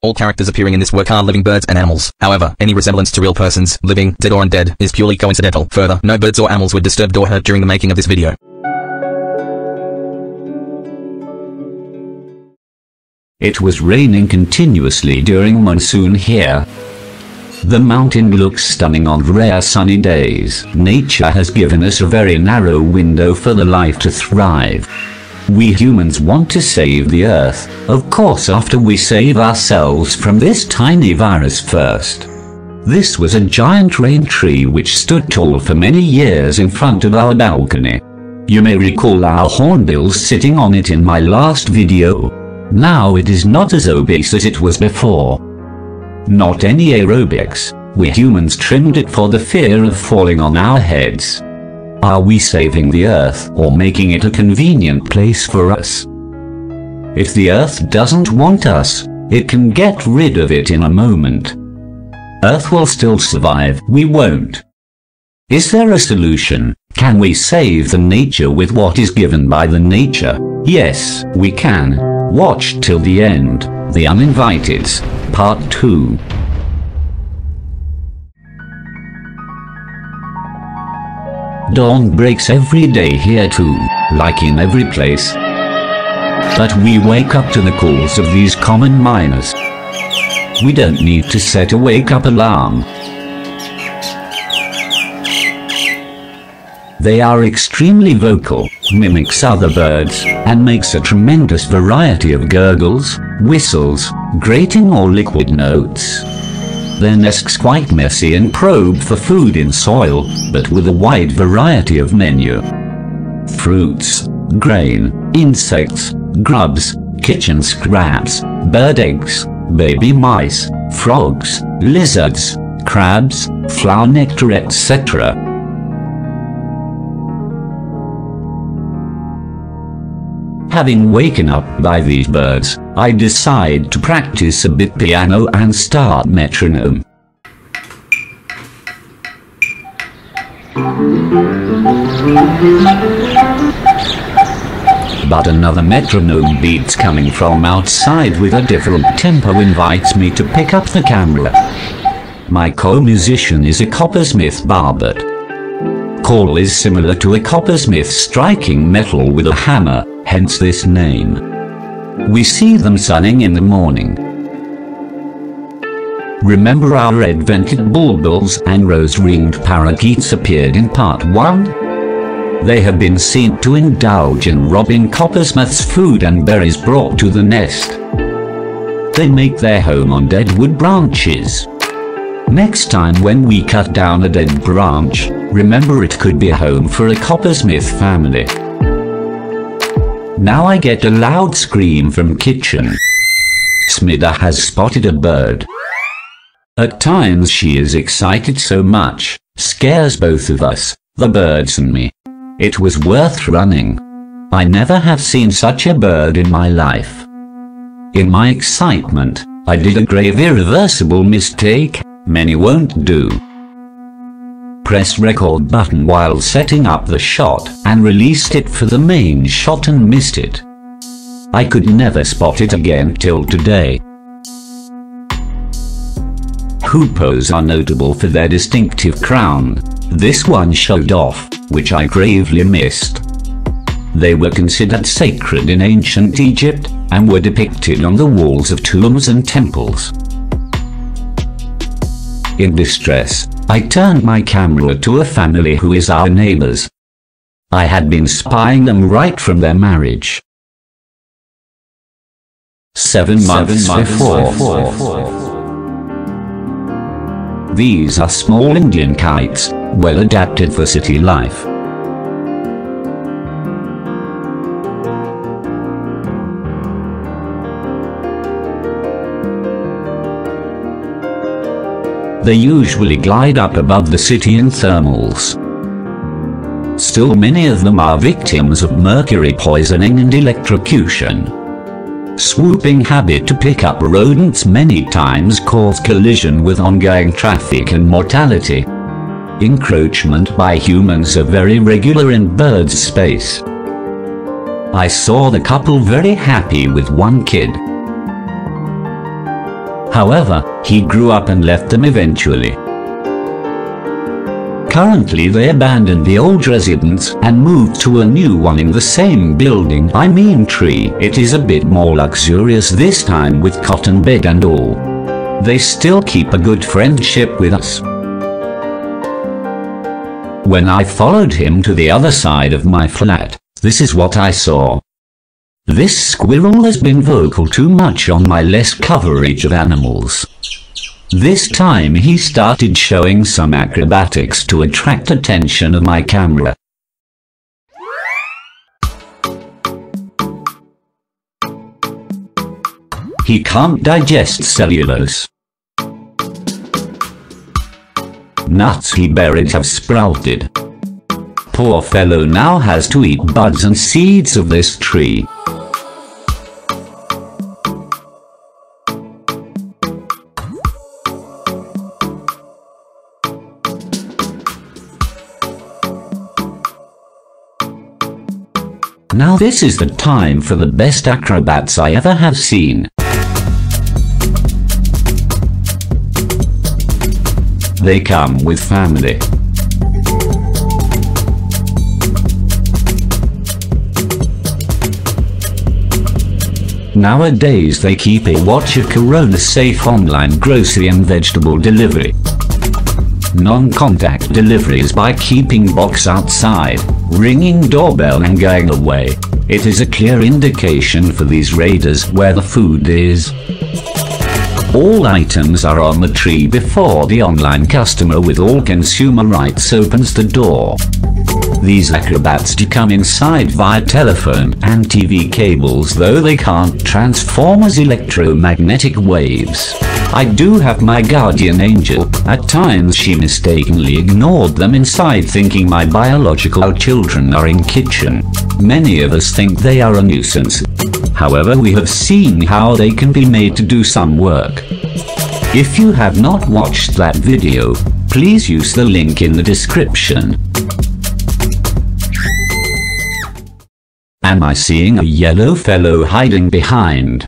All characters appearing in this work are living birds and animals. However, any resemblance to real persons, living, dead or undead, is purely coincidental. Further, no birds or animals were disturbed or hurt during the making of this video. It was raining continuously during monsoon here. The mountain looks stunning on rare sunny days. Nature has given us a very narrow window for the life to thrive. We humans want to save the earth, of course after we save ourselves from this tiny virus first. This was a giant rain tree which stood tall for many years in front of our balcony. You may recall our hornbills sitting on it in my last video. Now it is not as obese as it was before. Not any aerobics, we humans trimmed it for the fear of falling on our heads. Are we saving the Earth or making it a convenient place for us? If the Earth doesn't want us, it can get rid of it in a moment. Earth will still survive, we won't. Is there a solution? Can we save the nature with what is given by the nature? Yes, we can. Watch till the end. The Uninviteds, Part 2. Dawn breaks every day here too, like in every place. But we wake up to the calls of these common mynas. We don't need to set a wake-up alarm. They are extremely vocal, mimics other birds, and makes a tremendous variety of gurgles, whistles, grating or liquid notes. Their nests quite messy and probe for food in soil, but with a wide variety of menu. Fruits, grain, insects, grubs, kitchen scraps, bird eggs, baby mice, frogs, lizards, crabs, flower nectar etc. Having waken up by these birds, I decide to practice a bit piano and start metronome. But another metronome beats coming from outside with a different tempo invites me to pick up the camera. My co-musician is a coppersmith barbet. Call is similar to a coppersmith striking metal with a hammer, hence this name. We see them sunning in the morning. Remember our red-vented bulbuls and rose-ringed parakeets appeared in part 1? They have been seen to indulge in robbing coppersmith's food and berries brought to the nest. They make their home on dead wood branches. Next time when we cut down a dead branch, remember it could be a home for a coppersmith family. Now I get a loud scream from kitchen. Smida has spotted a bird. At times she is excited so much, scares both of us, the birds and me. It was worth running. I never have seen such a bird in my life. In my excitement, I did a grave irreversible mistake, many won't do. Press record button while setting up the shot and released it for the main shot and missed it. I could never spot it again till today. Hoopoes are notable for their distinctive crown. This one showed off, which I gravely missed. They were considered sacred in ancient Egypt, and were depicted on the walls of tombs and temples. In distress, I turned my camera to a family who is our neighbors. I had been spying them right from their marriage. Seven months, Seven months before. before. These are small Indian kites, well adapted for city life. They usually glide up above the city in thermals. Still many of them are victims of mercury poisoning and electrocution swooping habit to pick up rodents many times cause collision with ongoing traffic and mortality. Encroachment by humans are very regular in birds' space. I saw the couple very happy with one kid. However, he grew up and left them eventually. Currently they abandoned the old residence and moved to a new one in the same building I mean tree. It is a bit more luxurious this time with cotton bed and all. They still keep a good friendship with us. When I followed him to the other side of my flat, this is what I saw. This squirrel has been vocal too much on my less coverage of animals. This time he started showing some acrobatics to attract attention of my camera. He can't digest cellulose. Nuts he buried have sprouted. Poor fellow now has to eat buds and seeds of this tree. Now this is the time for the best acrobats I ever have seen. They come with family. Nowadays they keep a watch of Corona safe online grocery and vegetable delivery. Non-contact deliveries by keeping box outside, ringing doorbell and going away. It is a clear indication for these raiders where the food is. All items are on the tree before the online customer with all consumer rights opens the door. These acrobats do come inside via telephone and TV cables though they can't transform as electromagnetic waves. I do have my guardian angel, at times she mistakenly ignored them inside thinking my biological children are in kitchen. Many of us think they are a nuisance. However we have seen how they can be made to do some work. If you have not watched that video, please use the link in the description. Am I seeing a yellow fellow hiding behind?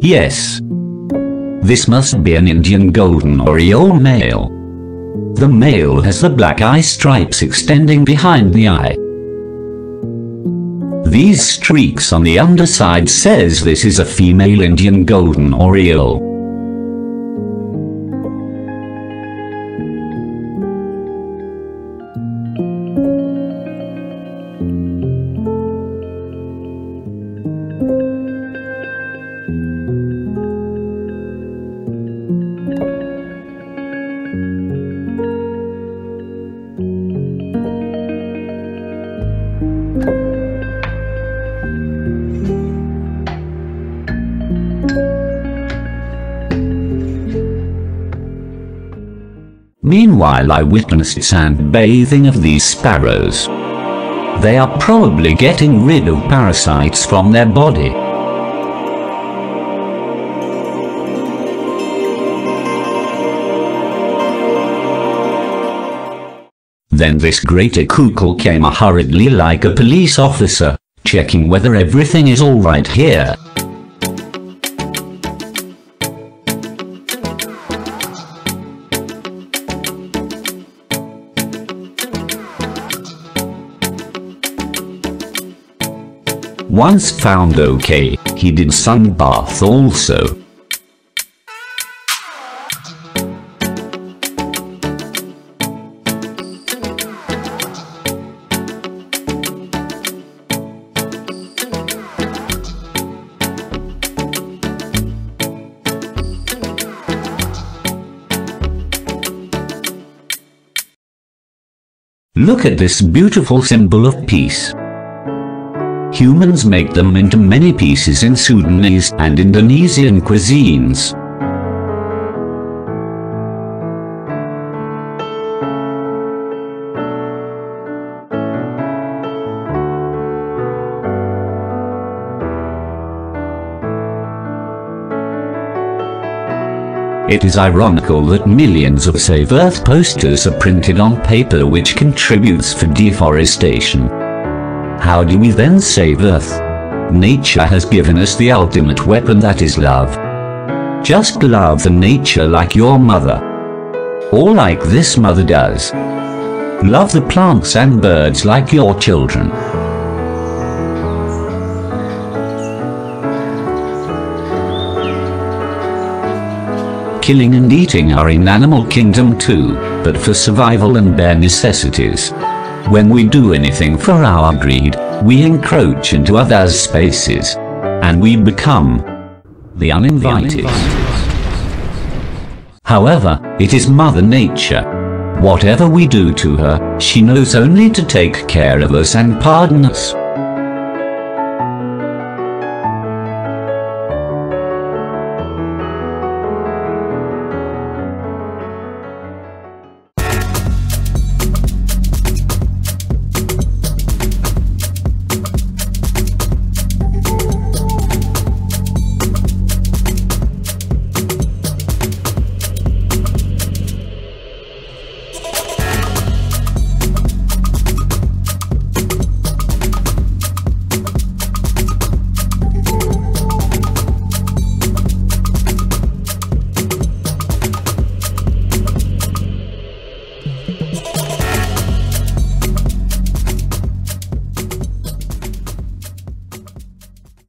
Yes. This must be an Indian golden oriole male. The male has the black eye stripes extending behind the eye. These streaks on the underside says this is a female Indian golden oriole. Meanwhile I witnessed sandbathing of these sparrows. They are probably getting rid of parasites from their body. Then this greater cuckoo came hurriedly like a police officer, checking whether everything is alright here. Once found okay, he did sunbath also. Look at this beautiful symbol of peace. Humans make them into many pieces in Sudanese and Indonesian cuisines. It is ironical that millions of Save Earth posters are printed on paper which contributes for deforestation. How do we then save Earth? Nature has given us the ultimate weapon that is love. Just love the nature like your mother. Or like this mother does. Love the plants and birds like your children. Killing and eating are in animal kingdom too, but for survival and bare necessities. When we do anything for our greed, we encroach into others' spaces. And we become the uninvited. However, it is Mother Nature. Whatever we do to her, she knows only to take care of us and pardon us.